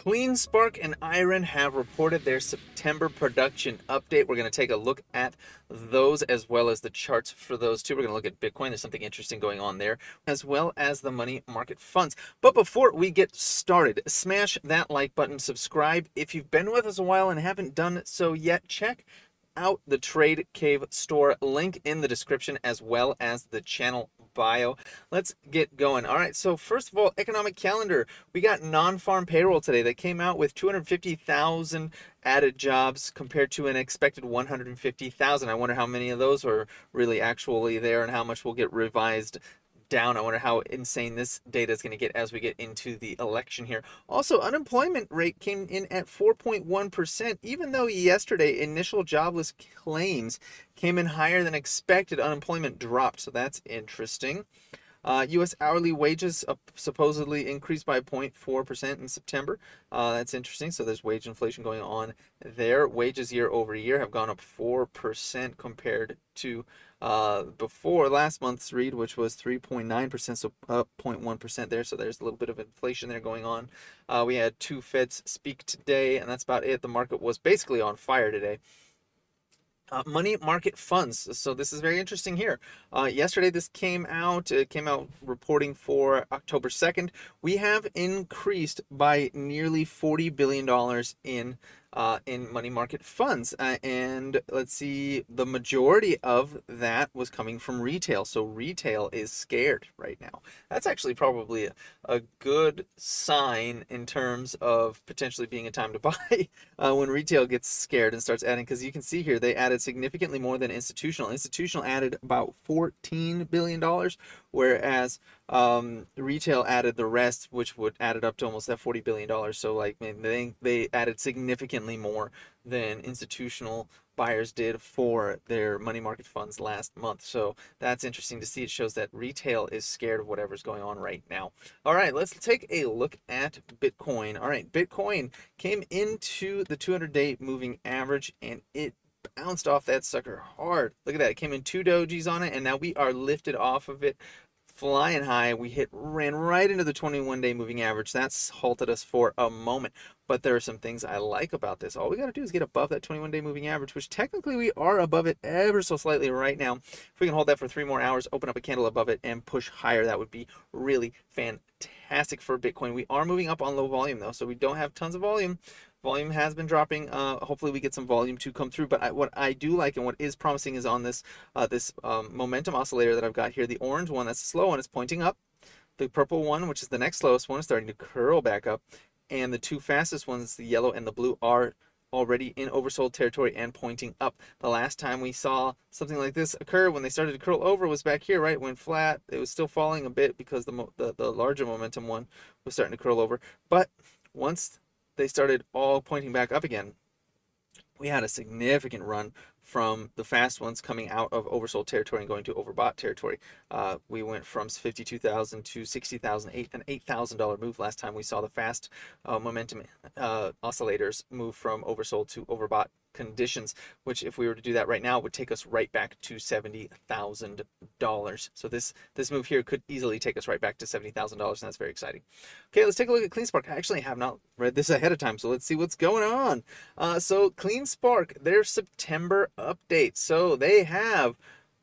CleanSpark and IREN have reported their September production update. We're going to take a look at those as well as the charts for those two. We're going to look at Bitcoin. There's something interesting going on there, as well as the money market funds. But before we get started, smash that like button, subscribe. If you've been with us a while and haven't done so yet, check out the Trade Cave store link in the description as well as the channel bio. Let's get going. All right, so first of all, economic calendar. We got non-farm payroll today that came out with 250,000 added jobs compared to an expected 150,000. I wonder how many of those are really actually there and how much will get revised down. I wonder how insane this data is going to get as we get into the election here. Also, unemployment rate came in at 4.1%, even though yesterday initial jobless claims came in higher than expected. Unemployment dropped, so that's interesting. Uh, U.S. hourly wages supposedly increased by 0.4% in September. Uh, that's interesting. So there's wage inflation going on there. Wages year over year have gone up 4% compared to uh, before last month's read, which was 3.9%, so up 0.1% there. So there's a little bit of inflation there going on. Uh, we had two Feds speak today, and that's about it. The market was basically on fire today. Uh, money market funds. So this is very interesting here. Uh, yesterday, this came out. It came out reporting for October 2nd. We have increased by nearly $40 billion in uh, in money market funds. Uh, and let's see, the majority of that was coming from retail. So retail is scared right now. That's actually probably a, a good sign in terms of potentially being a time to buy uh, when retail gets scared and starts adding. Because you can see here, they added significantly more than institutional. Institutional added about $14 billion, whereas um, retail added the rest, which would added up to almost that $40 billion. So like, they, they added significantly more than institutional buyers did for their money market funds last month. So that's interesting to see. It shows that retail is scared of whatever's going on right now. All right, let's take a look at Bitcoin. All right, Bitcoin came into the 200 day moving average and it bounced off that sucker hard. Look at that. It came in two dojis on it, and now we are lifted off of it flying high. We hit ran right into the 21 day moving average. That's halted us for a moment. But there are some things I like about this. All we got to do is get above that 21 day moving average, which technically we are above it ever so slightly right now. If we can hold that for three more hours, open up a candle above it, and push higher, that would be really fantastic for Bitcoin. We are moving up on low volume though, so we don't have tons of volume volume has been dropping. Uh, hopefully, we get some volume to come through. But I, what I do like and what is promising is on this uh, this um, momentum oscillator that I've got here. The orange one, that's the slow one, is pointing up. The purple one, which is the next slowest one, is starting to curl back up. And the two fastest ones, the yellow and the blue, are already in oversold territory and pointing up. The last time we saw something like this occur when they started to curl over was back here, right? When flat, it was still falling a bit because the, the, the larger momentum one was starting to curl over. But once they started all pointing back up again. We had a significant run from the fast ones coming out of oversold territory and going to overbought territory. Uh, we went from 52,000 to 60,000, an $8,000 move last time we saw the fast uh, momentum uh, oscillators move from oversold to overbought conditions, which if we were to do that right now would take us right back to $70,000. So this this move here could easily take us right back to $70,000 and that's very exciting. Okay, let's take a look at CleanSpark. I actually have not read this ahead of time, so let's see what's going on. Uh, so CleanSpark, their September update. So they have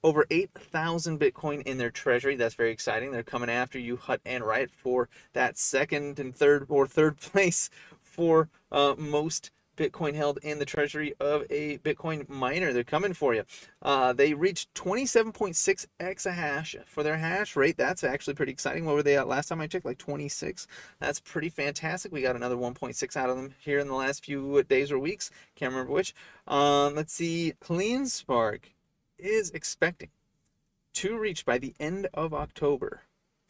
over 8,000 Bitcoin in their treasury. That's very exciting. They're coming after you, Hut and Riot, for that second and third or third place for uh, most Bitcoin held in the treasury of a Bitcoin miner. They're coming for you. Uh, they reached 27.6 exahash for their hash rate. That's actually pretty exciting. What were they at last time I checked? Like 26. That's pretty fantastic. We got another 1.6 out of them here in the last few days or weeks. Can't remember which. Um, let's see. CleanSpark is expecting to reach by the end of October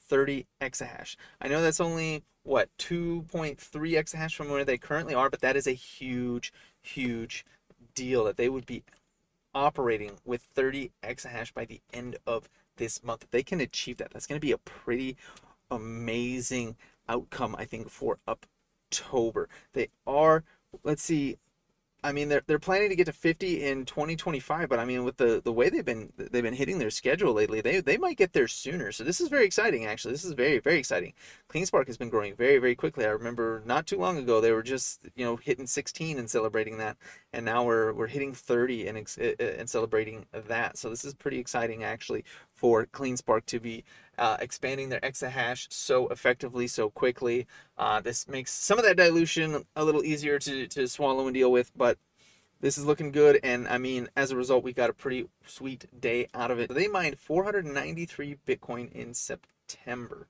30 exahash. I know that's only what 2.3 exahash from where they currently are, but that is a huge, huge deal that they would be operating with 30 exahash by the end of this month. If they can achieve that, that's going to be a pretty amazing outcome, I think, for October. They are, let's see, I mean, they're they're planning to get to 50 in 2025, but I mean, with the the way they've been they've been hitting their schedule lately, they they might get there sooner. So this is very exciting, actually. This is very very exciting. CleanSpark has been growing very very quickly. I remember not too long ago they were just you know hitting 16 and celebrating that, and now we're we're hitting 30 and uh, uh, and celebrating that. So this is pretty exciting actually for CleanSpark to be uh, expanding their exahash so effectively, so quickly. Uh, this makes some of that dilution a little easier to, to swallow and deal with, but this is looking good. And I mean, as a result, we got a pretty sweet day out of it. They mined 493 Bitcoin in September.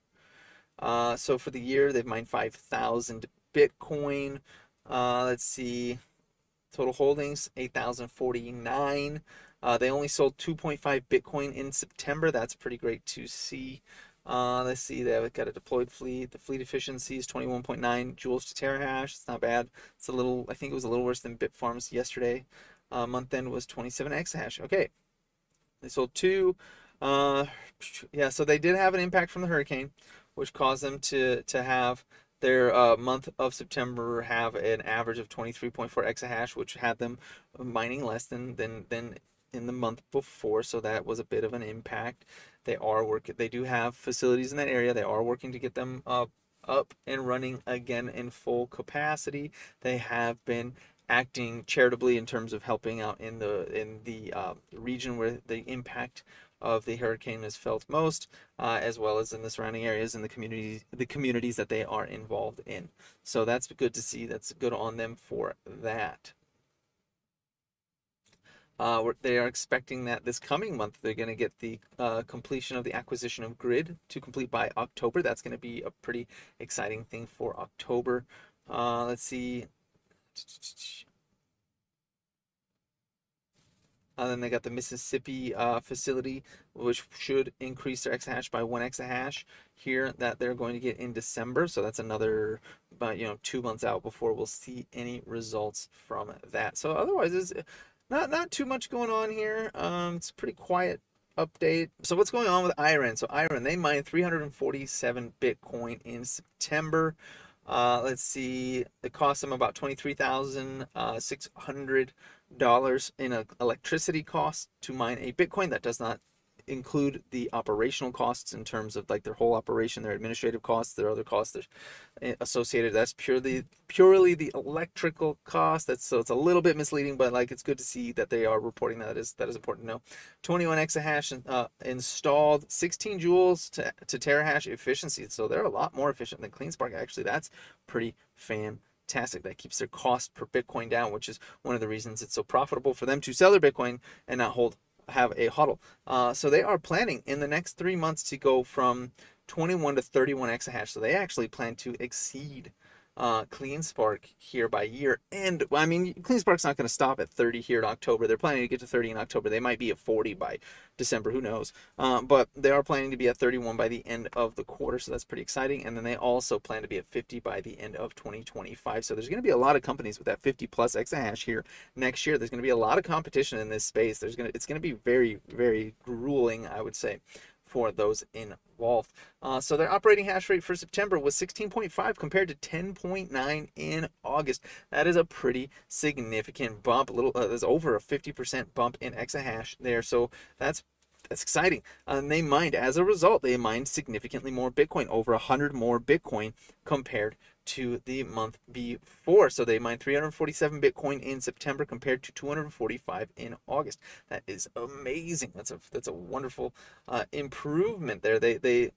Uh, so for the year, they've mined 5,000 Bitcoin. Uh, let's see, total holdings 8,049. Uh, they only sold 2.5 Bitcoin in September. That's pretty great to see. Uh, let's see, they've got a deployed fleet. The fleet efficiency is 21.9 joules to terahash. It's not bad. It's a little, I think it was a little worse than Bitfarms yesterday. Uh, month end was 27 exahash. Okay. They sold two. Uh, yeah, so they did have an impact from the hurricane, which caused them to, to have their uh, month of September have an average of 23.4 exahash, which had them mining less than, than, than in the month before, so that was a bit of an impact. They are working. They do have facilities in that area. They are working to get them up up and running again in full capacity. They have been acting charitably in terms of helping out in the in the uh, region where the impact of the hurricane is felt most, uh, as well as in the surrounding areas and the communities the communities that they are involved in. So that's good to see. That's good on them for that. Uh, they are expecting that this coming month they're going to get the uh, completion of the acquisition of GRIID to complete by October. That's going to be a pretty exciting thing for October. Uh, let's see. And then they got the Mississippi uh, facility, which should increase their exahash by one exahash here that they're going to get in December. So that's another, about you know, two months out before we'll see any results from that. So otherwise, it's not not too much going on here. Um, it's pretty quiet update. So what's going on with IREN? So IREN, they mined 347 Bitcoin in September. Uh, let's see, it cost them about $23,600 uh, in electricity cost to mine a Bitcoin. That does not include the operational costs in terms of like their whole operation, their administrative costs, their other costs eh, associated. That's purely purely the electrical cost. That's so it's a little bit misleading, but like it's good to see that they are reporting that is that is important to know. 21 exahash uh, installed, 16 joules to, to terahash efficiency. So they're a lot more efficient than CleanSpark. Actually, that's pretty fantastic. That keeps their cost per Bitcoin down, which is one of the reasons it's so profitable for them to sell their Bitcoin and not hold have a huddle. Uh, so they are planning in the next three months to go from 21 to 31 exahash. So they actually plan to exceed uh, CleanSpark here by year. And I mean, CleanSpark's not going to stop at 30 here in October. They're planning to get to 30 in October. They might be at 40 by December. Who knows? Uh, but they are planning to be at 31 by the end of the quarter. So that's pretty exciting. And then they also plan to be at 50 by the end of 2025. So there's going to be a lot of companies with that 50 plus exahash here next year. There's going to be a lot of competition in this space. There's going to, it's going to be very, very grueling, I would say for those involved. Uh, so their operating hash rate for September was 16.5 compared to 10.9 in August. That is a pretty significant bump. A little, uh, there's over a 50% bump in exahash there. So that's that's exciting. Uh, and they mined, as a result, they mined significantly more Bitcoin, over 100 more Bitcoin compared to the month before. So they mined 347 Bitcoin in September compared to 245 in August. That is amazing. That's a that's a wonderful uh, improvement there. They they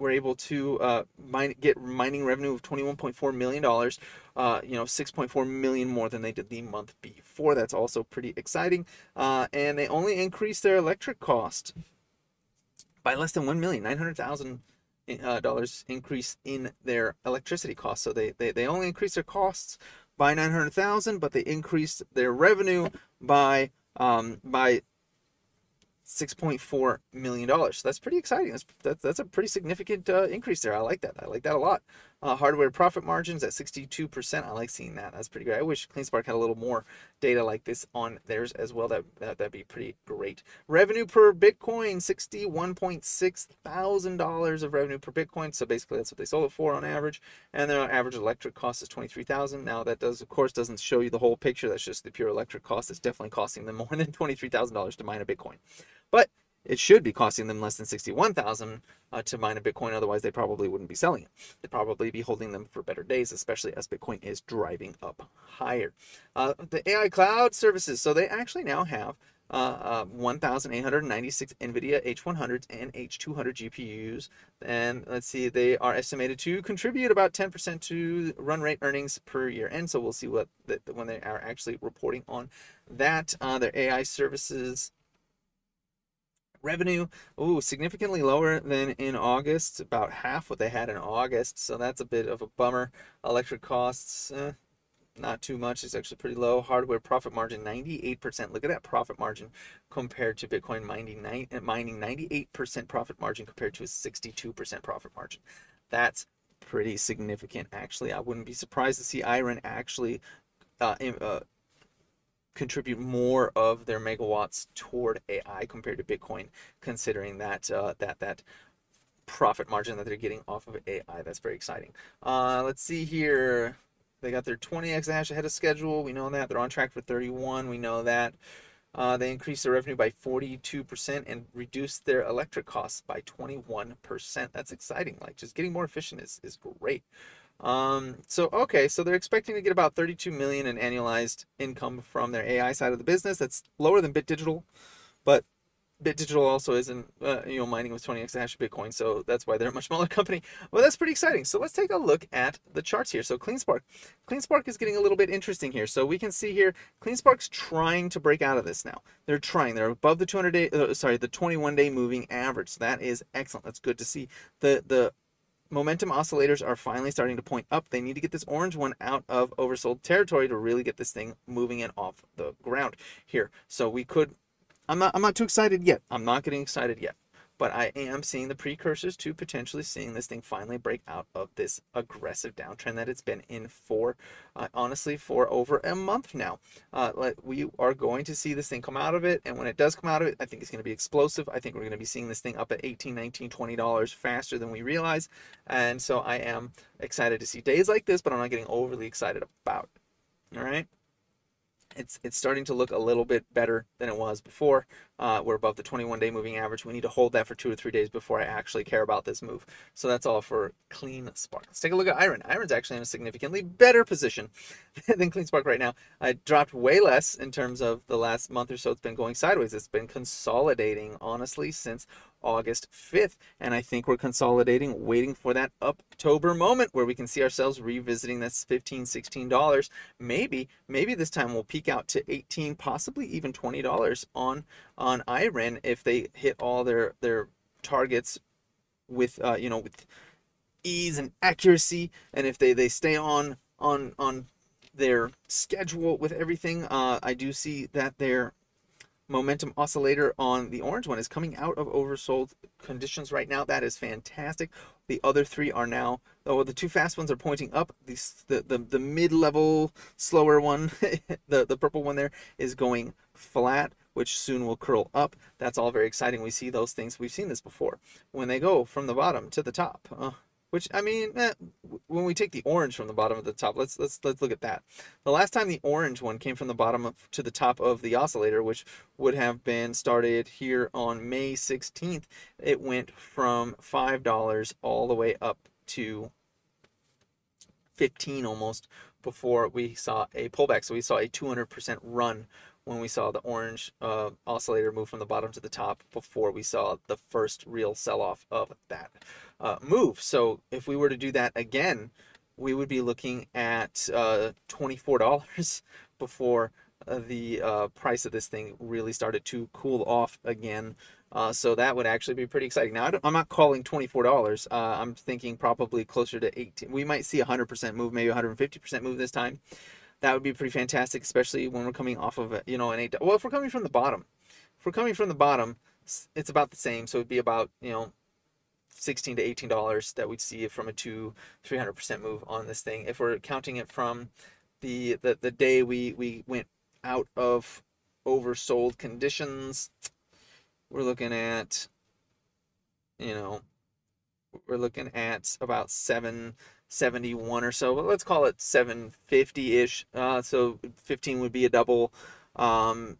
were able to uh, mine, get mining revenue of 21.4 million dollars. Uh, you know, 6.4 million more than they did the month before. That's also pretty exciting. Uh, and they only increased their electric cost by less than $1 million, 900,000 uh, dollars increase in their electricity cost. So they, they, they only increased their costs by 900,000, but they increased their revenue by um, by 6.4 million dollars. So that's pretty exciting. That's, that's that's a pretty significant uh, increase there. I like that. I like that a lot. Uh, hardware profit margins at 62%. I like seeing that. That's pretty great. I wish CleanSpark had a little more data like this on theirs as well. That, that that'd be pretty great. Revenue per Bitcoin, $61.6 thousand of revenue per Bitcoin. So basically, that's what they sold it for on average. And their average electric cost is 23,000. Now that does, of course, doesn't show you the whole picture. That's just the pure electric cost. It's definitely costing them more than $23,000 to mine a Bitcoin. But it should be costing them less than 61,000 uh, to mine a Bitcoin. Otherwise, they probably wouldn't be selling it. They'd probably be holding them for better days, especially as Bitcoin is driving up higher. Uh, the AI cloud services. So they actually now have uh, uh, 1,896 NVIDIA H100s and H200 GPUs. And let's see, they are estimated to contribute about 10% to run rate earnings per year. And so we'll see what the, when they are actually reporting on that. Uh, their AI services Revenue, oh, significantly lower than in August, about half what they had in August. So that's a bit of a bummer. Electric costs, eh, not too much. It's actually pretty low. Hardware profit margin, 98%. Look at that profit margin compared to Bitcoin mining, mining 98% profit margin compared to a 62% profit margin. That's pretty significant, actually. I wouldn't be surprised to see IREN actually uh, uh, contribute more of their megawatts toward AI compared to Bitcoin, considering that uh, that that profit margin that they're getting off of AI. That's very exciting. Uh, let's see here. They got their 20 exahash ahead of schedule. We know that. They're on track for 31. We know that. Uh, they increased their revenue by 42% and reduced their electric costs by 21%. That's exciting. Like just getting more efficient is, is great. Um, so okay, so they're expecting to get about 32 million in annualized income from their AI side of the business. That's lower than Bit Digital, but Bit Digital also isn't uh, you know mining with 20 exahash of Bitcoin, so that's why they're a much smaller company. Well, that's pretty exciting. So let's take a look at the charts here. So CleanSpark, CleanSpark is getting a little bit interesting here. So we can see here, CleanSpark's trying to break out of this now. They're trying. They're above the 200 day, uh, sorry, the 21 day moving average. So that is excellent. That's good to see. The the momentum oscillators are finally starting to point up. They need to get this orange one out of oversold territory to really get this thing moving and off the ground here. So we could, I'm not, I'm not too excited yet. I'm not getting excited yet but I am seeing the precursors to potentially seeing this thing finally break out of this aggressive downtrend that it's been in for, uh, honestly, for over a month now. Uh, we are going to see this thing come out of it, and when it does come out of it, I think it's going to be explosive. I think we're going to be seeing this thing up at 18, 19, 20 dollars faster than we realize, and so I am excited to see days like this, but I'm not getting overly excited about. All right it's it's starting to look a little bit better than it was before. Uh, we're above the 21 day moving average. We need to hold that for two or three days before I actually care about this move. So that's all for CleanSpark. Let's take a look at IREN. IREN's actually in a significantly better position than CleanSpark right now. I dropped way less in terms of the last month or so. It's been going sideways. It's been consolidating honestly since August 5th. And I think we're consolidating, waiting for that October moment where we can see ourselves revisiting this $15, $16. Maybe, maybe this time we'll peak out to 18 possibly even $20 on on IREN if they hit all their their targets with uh, you know with ease and accuracy and if they they stay on on on their schedule with everything uh, I do see that they're momentum oscillator on the orange one is coming out of oversold conditions right now. That is fantastic. The other three are now, oh, the two fast ones are pointing up. The, the, the mid-level slower one, the, the purple one there, is going flat, which soon will curl up. That's all very exciting. We see those things. We've seen this before. When they go from the bottom to the top, uh, which I mean, eh, when we take the orange from the bottom of the top, let's let's let's look at that. The last time the orange one came from the bottom of, to the top of the oscillator, which would have been started here on May 16th, it went from five dollars all the way up to 15 almost before we saw a pullback. So we saw a 200% run when we saw the orange uh, oscillator move from the bottom to the top before we saw the first real sell-off of that uh, move. So if we were to do that again, we would be looking at uh, $24 before uh, the uh, price of this thing really started to cool off again. Uh, so that would actually be pretty exciting. Now, I am not calling $24. Uh, I'm thinking probably closer to 18. We might see a 100% move, maybe 150% move this time. That would be pretty fantastic, especially when we're coming off of, you know, an 8. Well, if we're coming from the bottom, if we're coming from the bottom, it's about the same. So it'd be about, you know, 16 to 18 dollars that we'd see from a two 300 percent move on this thing if we're counting it from the, the the day we we went out of oversold conditions we're looking at you know we're looking at about 771 or so but let's call it 750 ish uh, so 15 would be a double um,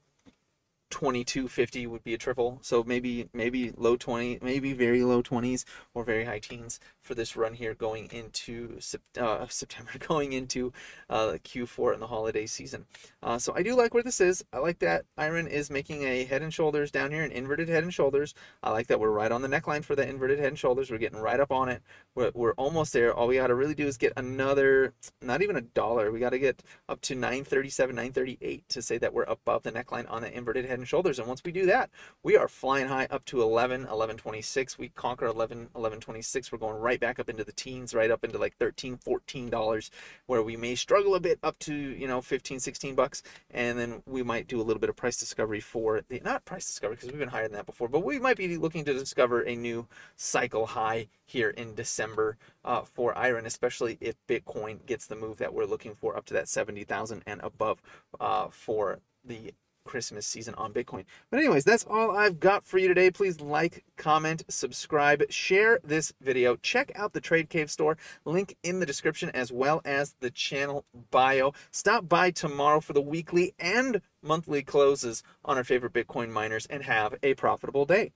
2250 would be a triple so maybe maybe low 20 maybe very low 20s or very high teens for this run here going into uh, September going into uh, Q4 in the holiday season. Uh, so I do like where this is. I like that IREN is making a head and shoulders down here an inverted head and shoulders. I like that we're right on the neckline for the inverted head and shoulders. We're getting right up on it. We're, we're almost there. All we got to really do is get another not even a dollar. We got to get up to 937 938 to say that we're above the neckline on the inverted head and shoulders. And once we do that, we are flying high up to 11, 1126. We conquer 11, 1126. We're going back up into the teens, right up into like 13, 14 dollars, where we may struggle a bit up to you know 15, 16 bucks, and then we might do a little bit of price discovery for the not price discovery because we've been higher than that before, but we might be looking to discover a new cycle high here in December uh, for IREN, especially if Bitcoin gets the move that we're looking for up to that 70,000 and above uh, for the Christmas season on Bitcoin. But anyways, that's all I've got for you today. Please like, comment, subscribe, share this video. Check out the Trade Cave store, link in the description as well as the channel bio. Stop by tomorrow for the weekly and monthly closes on our favorite Bitcoin miners and have a profitable day.